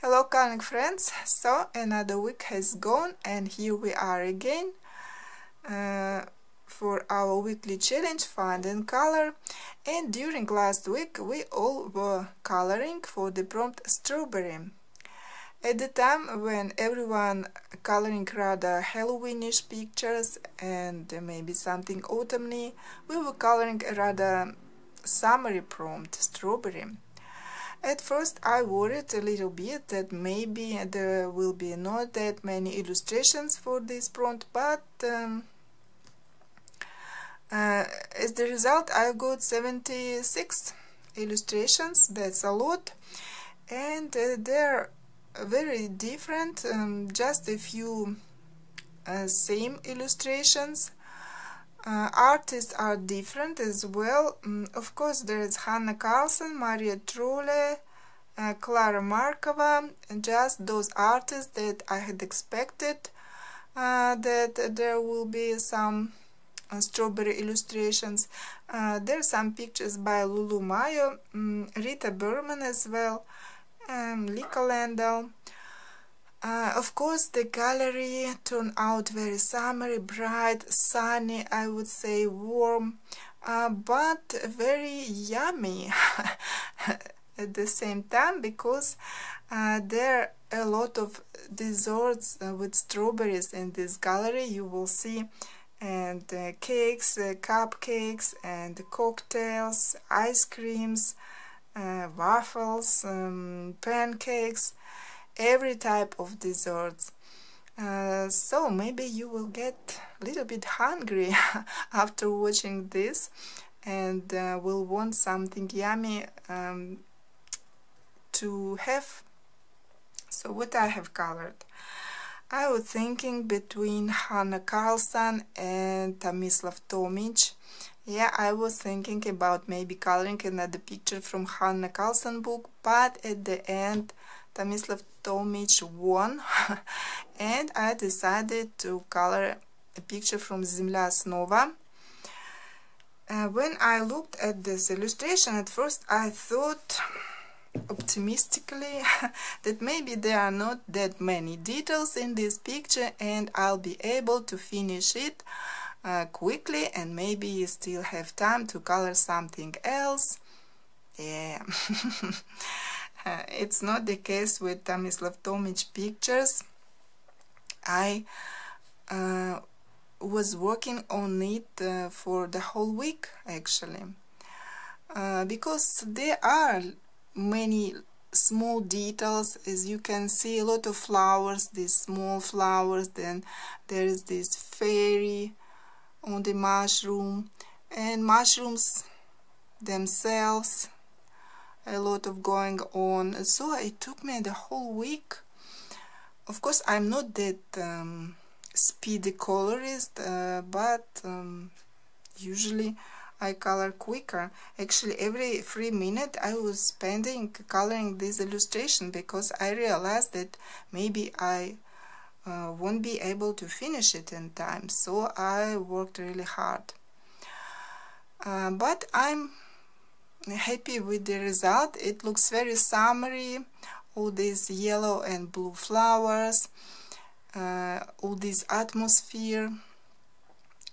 Hello coloring friends, so another week has gone and here we are again uh, for our weekly challenge find and color and during last week we all were coloring for the prompt strawberry. At the time when everyone coloring rather Halloweenish pictures and maybe something autumny, we were coloring rather summery prompt strawberry. At first I worried a little bit that maybe there will be not that many illustrations for this prompt, but um, uh, as the result I got 76 illustrations, that's a lot, and uh, they're very different, um, just a few uh, same illustrations. Uh, artists are different as well. Mm, of course, there is Hanna Karlsson, Maria Trolle, uh, Klara Markova, just those artists that I had expected uh, that there will be some uh, strawberry illustrations. Uh, there are some pictures by Lulu Mayo, um, Rita Berman as well, um, Lika Landau. Uh, of course, the gallery turned out very summery, bright, sunny, I would say warm, uh, but very yummy at the same time because uh, there are a lot of desserts uh, with strawberries in this gallery. You will see and uh, cakes, uh, cupcakes, and cocktails, ice creams, waffles, um, pancakes every type of desserts. Uh, so maybe you will get a little bit hungry after watching this and uh, will want something yummy um, to have. So what I have colored? I was thinking between Hanna Karlsson and Tomislav Tomic. Yeah, I was thinking about maybe coloring another picture from Hanna Karlsson book, but at the end Tomislav Tomic won and I decided to color a picture from Zemlya Snova. Uh, when I looked at this illustration at first I thought optimistically that maybe there are not that many details in this picture and I'll be able to finish it uh, quickly and maybe still have time to color something else. Yeah. Uh, it's not the case with Tomislav Tomic pictures. I uh, was working on it uh, for the whole week actually. Uh, because there are many small details. As you can see a lot of flowers these small flowers. Then there is this fairy on the mushroom. And mushrooms themselves a lot of going on. So it took me the whole week. Of course I'm not that um, speedy colorist uh, but um, usually I color quicker. Actually every three minutes I was spending coloring this illustration because I realized that maybe I uh, won't be able to finish it in time. So I worked really hard. Uh, but I'm happy with the result. It looks very summery. All these yellow and blue flowers uh, all this atmosphere.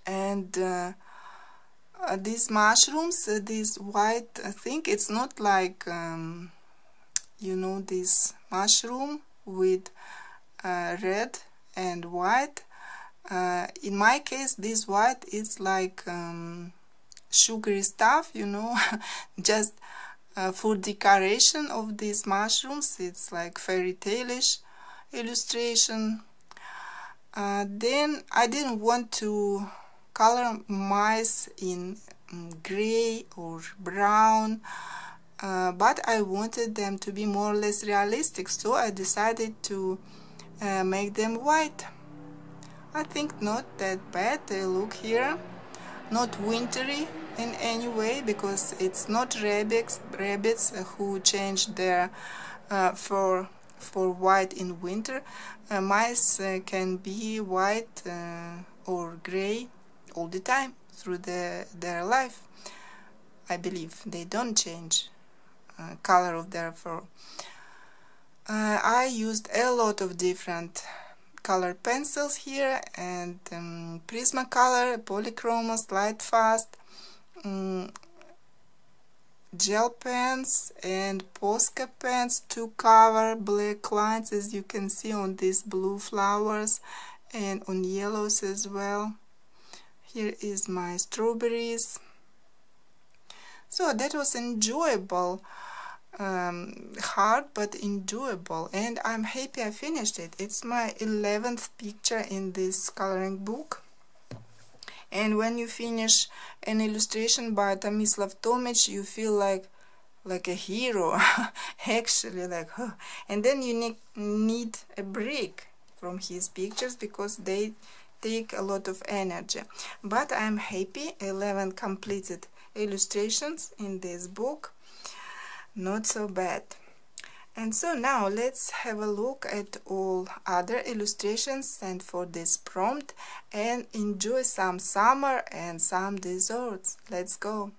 And uh, uh, these mushrooms uh, this white thing it's not like um, you know this mushroom with uh, red and white. Uh, in my case this white is like um, sugary stuff you know just uh, for decoration of these mushrooms. It's like fairy tale-ish illustration. Uh, then I didn't want to color mice in um, gray or brown uh, but I wanted them to be more or less realistic so I decided to uh, make them white. I think not that bad they look here. Not wintry in any way because it's not rabbits rabbits who change their uh, fur for white in winter. Uh, mice uh, can be white uh, or gray all the time through the, their life. I believe they don't change uh, color of their fur. Uh, I used a lot of different color pencils here and um, Prismacolor, Polychromos, Lightfast, um, gel pens and Posca pens to cover black lines as you can see on these blue flowers and on yellows as well. Here is my strawberries. So that was enjoyable um, hard but enjoyable and I'm happy I finished it. It's my 11th picture in this coloring book and when you finish an illustration by Tomislav Tomic you feel like like a hero actually like huh. and then you need, need a break from his pictures because they take a lot of energy. But I'm happy 11 completed illustrations in this book. Not so bad and so now let's have a look at all other illustrations sent for this prompt and enjoy some summer and some desserts. Let's go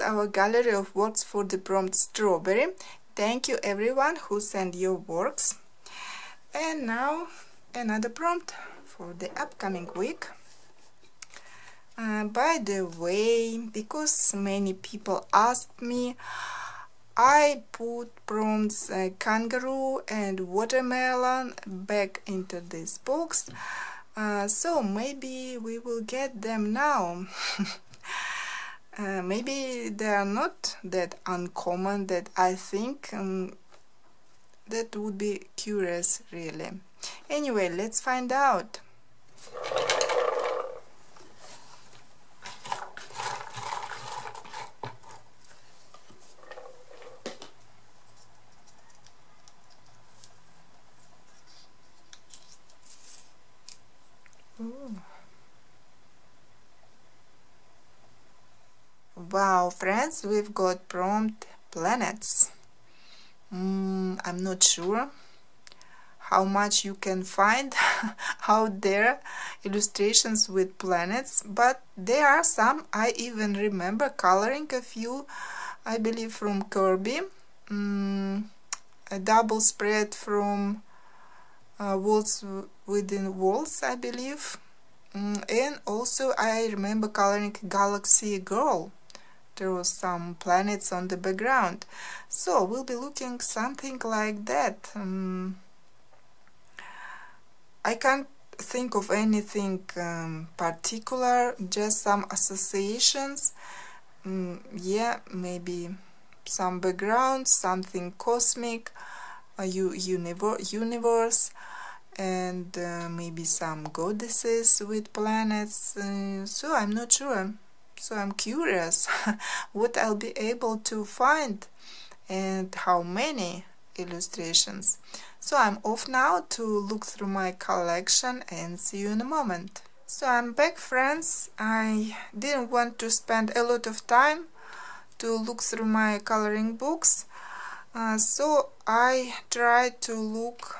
our gallery of works for the prompt strawberry. Thank you everyone who sent your works. And now another prompt for the upcoming week. Uh, by the way because many people asked me I put prompts uh, kangaroo and watermelon back into this box. Uh, so maybe we will get them now uh, maybe they are not that uncommon that I think um, that would be curious really. Anyway let's find out Wow, friends, we've got prompt planets. Mm, I'm not sure how much you can find out there illustrations with planets, but there are some. I even remember coloring a few, I believe from Kirby, mm, a double spread from uh, Walls Within Walls, I believe. Mm, and also I remember coloring Galaxy Girl there was some planets on the background. So we'll be looking something like that. Um, I can't think of anything um, particular just some associations. Um, yeah maybe some background something cosmic a universe, universe and uh, maybe some goddesses with planets. Uh, so I'm not sure so I'm curious what I'll be able to find and how many illustrations. So I'm off now to look through my collection and see you in a moment. So I'm back friends. I didn't want to spend a lot of time to look through my coloring books. Uh, so I tried to look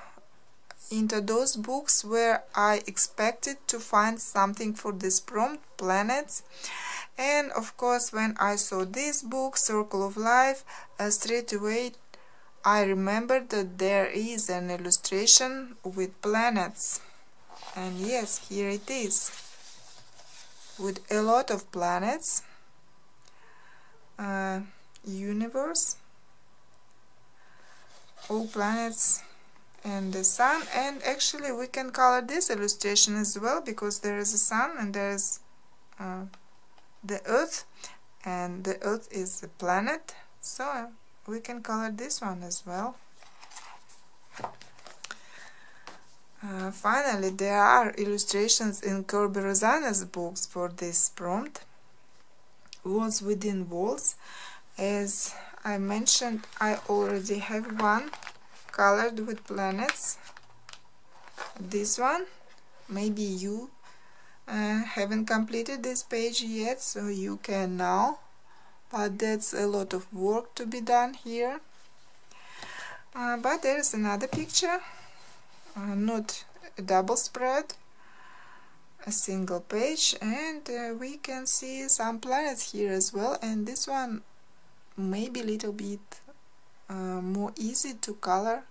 into those books where I expected to find something for this prompt planets and of course when I saw this book Circle of Life uh, straight away I remembered that there is an illustration with planets. And yes here it is. With a lot of planets. Uh, universe. All planets and the sun. And actually we can color this illustration as well because there is a sun and there is uh, the earth and the earth is a planet so we can color this one as well. Uh, finally there are illustrations in Kirby Rosanes books for this prompt. Walls within walls. As I mentioned I already have one colored with planets. This one maybe you uh, haven't completed this page yet so you can now but that's a lot of work to be done here. Uh, but there's another picture uh, not a double spread a single page and uh, we can see some planets here as well and this one maybe a little bit uh, more easy to color.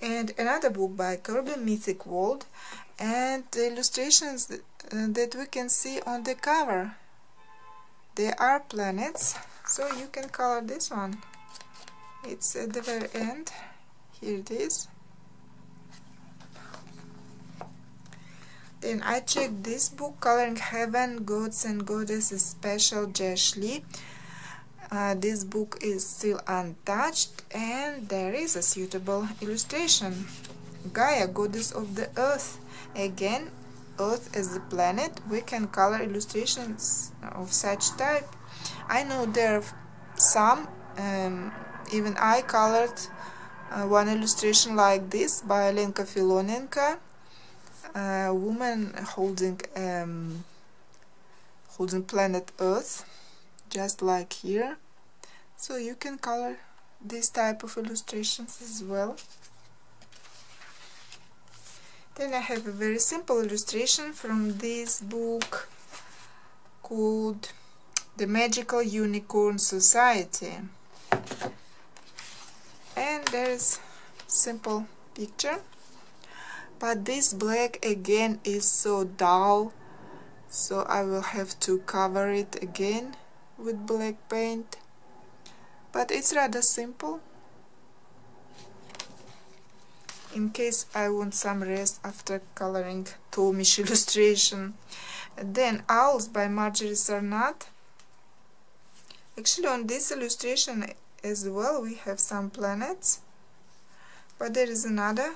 And another book by Kirby Mythic World and the illustrations that, uh, we can see on the cover they are planets. So you can color this one. It's at the very end. Here it is. Then I checked this book Coloring Heaven Gods and Goddesses Special Lee. Uh, this book is still untouched and there is a suitable illustration Gaia, goddess of the earth Again, Earth as the planet, we can color illustrations of such type. I know there are some, um, even I colored uh, one illustration like this by Lenka Filonenka, a woman holding um, holding planet Earth, just like here. So you can color this type of illustrations as well. Then I have a very simple illustration from this book called the Magical Unicorn Society. And there's simple picture. But this black again is so dull so I will have to cover it again with black paint. But it's rather simple in case I want some rest after coloring Tomish illustration then Owls by Marjorie Sarnat. Actually on this illustration as well we have some planets. But there is another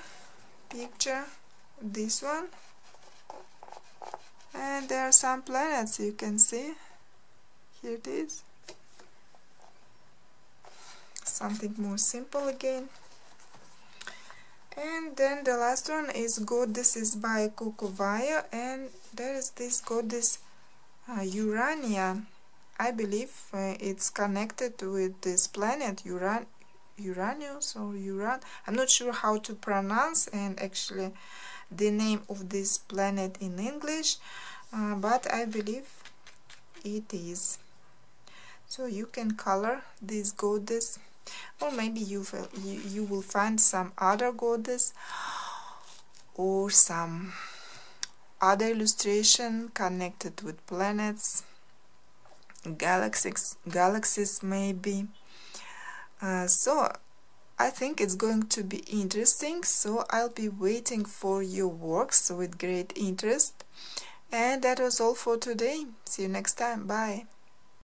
picture this one. And there are some planets you can see. Here it is. Something more simple again and then the last one is goddess is by Coco Wyo and there is this goddess uh, Urania I believe uh, it's connected with this planet Uran Uranus or Uran. I'm not sure how to pronounce and actually the name of this planet in English, uh, but I believe it is. So you can color this goddess, or maybe you will, you, you will find some other goddess or some other illustration connected with planets, galaxies, galaxies maybe. Uh, so I think it's going to be interesting. So I'll be waiting for your works with great interest. And that was all for today. See you next time. Bye